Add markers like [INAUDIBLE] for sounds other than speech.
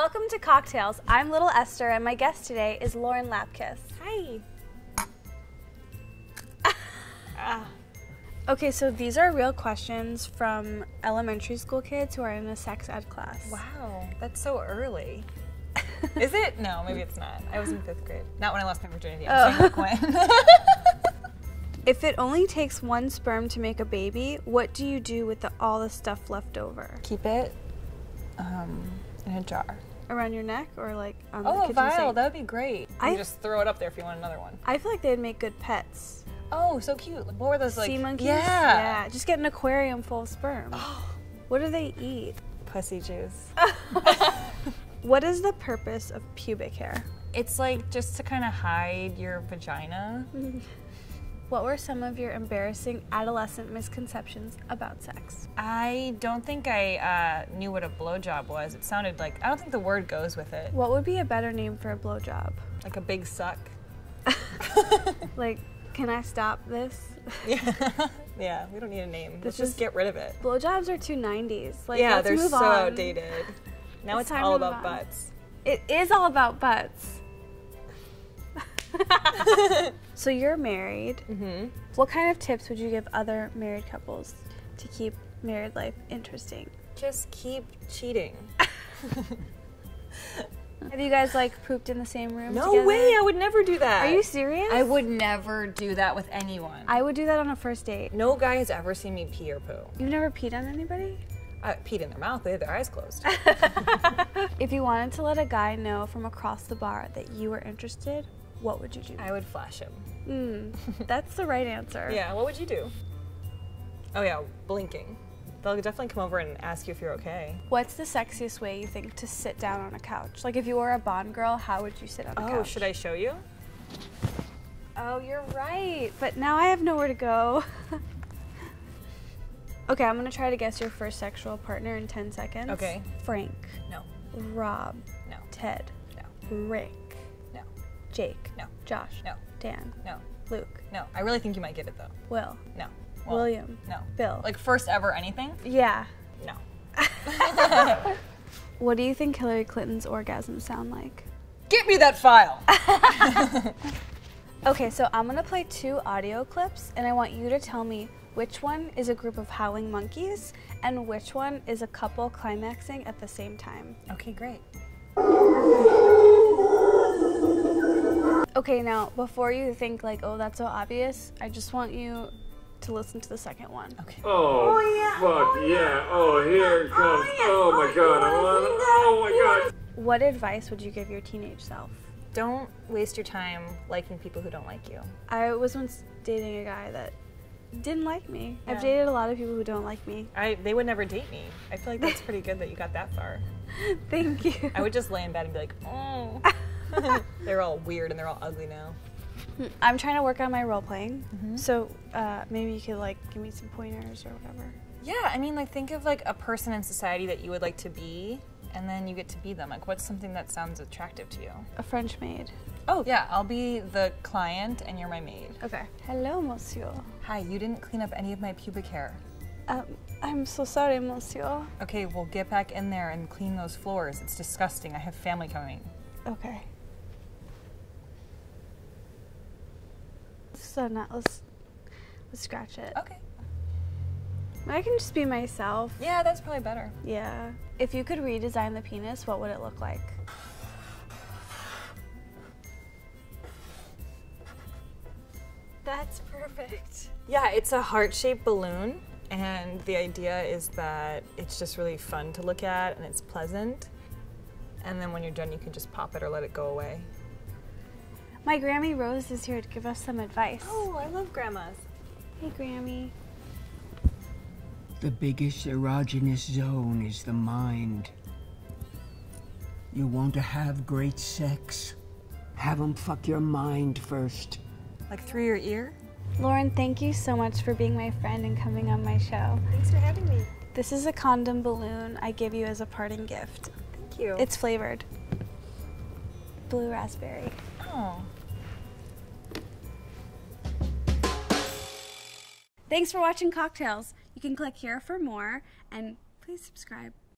Welcome to Cocktales. I'm Little Esther, and my guest today is Lauren Lapkus. Hi. ah. [LAUGHS] Okay, so these are real questions from elementary school kids who are in a sex ed class. Wow, that's so early. Is it? No, maybe it's not. I was in fifth grade. Not when I lost my virginity. I'm when. [LAUGHS] If it only takes one sperm to make a baby, what do you do with the, all the stuff left over? Keep it um, in a jar. Around your neck or like on the Oh, a kitchen vial. sink? That would be great. You I- can just throw it up there if you want another one. I feel like they'd make good pets. Oh, so cute. What were those like? sea monkeys? Yeah. Yeah. Just get an aquarium full of sperm. [GASPS] what do they eat? Pussy juice. [LAUGHS] [LAUGHS] What is the purpose of pubic hair? it's like just to kind of hide your vagina. [LAUGHS] What were some of your embarrassing adolescent misconceptions about sex? I don't think I uh, knew what a blowjob was. It sounded like I don't think the word goes with it. What would be a better name for a blowjob? Like a big suck. [LAUGHS] Like, can I stop this? [LAUGHS] Yeah. yeah, we don't need a name. Let's just get rid of it. Blowjobs are too 90s. Like, yeah, they're so on. outdated. Now It's it's, all about on. butts. It is all about butts. [LAUGHS] so you're married. Mm-hmm. What kind of tips would you give other married couples to keep married life interesting? Just keep cheating. [LAUGHS] [LAUGHS] Have you guys like pooped in the same room? No together? way, I would never do that. Are you serious? I would never do that with anyone. I would do that on a first date. no guy has ever seen me pee or poo. You've never peed on anybody? I peed in their mouth, they had their eyes closed. If you wanted to let a guy know from across the bar that you were interested, what would you do? I would flash him. Mm, [LAUGHS] that's the right answer. Yeah, what would you do? Oh yeah, blinking. They'll definitely come over and ask you if you're okay. What's the sexiest way you think to sit down on a couch? Like if you were a Bond girl, how would you sit on a couch? Oh, should I show you? Oh, you're right. But now I have nowhere to go. [LAUGHS] okay, I'm gonna try to guess your first sexual partner in 10 seconds. Okay. Frank, No, Rob, no, Ted, no, Rick, Jake, no, Josh, no, Dan, no, Luke, no. I really think you might get it though. Will, No. Well, William, No. Bill. Like first ever anything? yeah. No. [LAUGHS] [LAUGHS] What do you think Hillary Clinton's orgasms sound like? Get me that file. [LAUGHS] Okay, so I'm gonna play two audio clips, and I want you to tell me which one is a group of howling monkeys and which one is a couple climaxing at the same time. okay, great. Okay, now before you think like, oh, that's so obvious, I just want you to listen to the second one. Okay. Oh, oh yeah. fuck yeah. Oh, oh here it comes. Oh, my god. I want Oh my god. What advice would you give your teenage self? Don't waste your time liking people who don't like you. I was once dating a guy that didn't like me. Yeah. I've dated a lot of people who don't like me. I they would never date me. I feel like that's pretty good that you got that far. [LAUGHS] Thank you. I would just lay in bed and be like, oh. [LAUGHS] [LAUGHS] they're all weird and they're all ugly now. I'm trying to work on my role playing, Mm-hmm. so uh, maybe you could like give me some pointers or whatever. Yeah, I mean, like think of like a person in society that you would like to be, and then you get to be them. Like, what's something that sounds attractive to you? A French maid. Oh yeah, I'll be the client and you're my maid. Okay. Hello, monsieur. Hi, you didn't clean up any of my pubic hair. Um, I'm so sorry, monsieur. Okay, well get back in there and clean those floors. It's disgusting. I have family coming. Okay. So now let's let's scratch it. Okay. I can just be myself. Yeah, that's probably better. Yeah. If you could redesign the penis, what would it look like? That's perfect. Yeah, it's a heart-shaped balloon, and the idea is that it's just really fun to look at and it's pleasant. And then when you're done, you can just pop it or let it go away. My Grammy Rose is here to give us some advice. Oh, I love grandmas. Hey, Grammy. The biggest erogenous zone is the mind. You want to have great sex? Have 'em fuck your mind first. Like through your ear? Lauren, thank you so much for being my friend and coming on my show. Thanks for having me. This is a condom balloon I give you as a parting gift. Thank you. It's flavored blue raspberry. oh. Thanks for watching Cocktales. You can click here for more and please subscribe.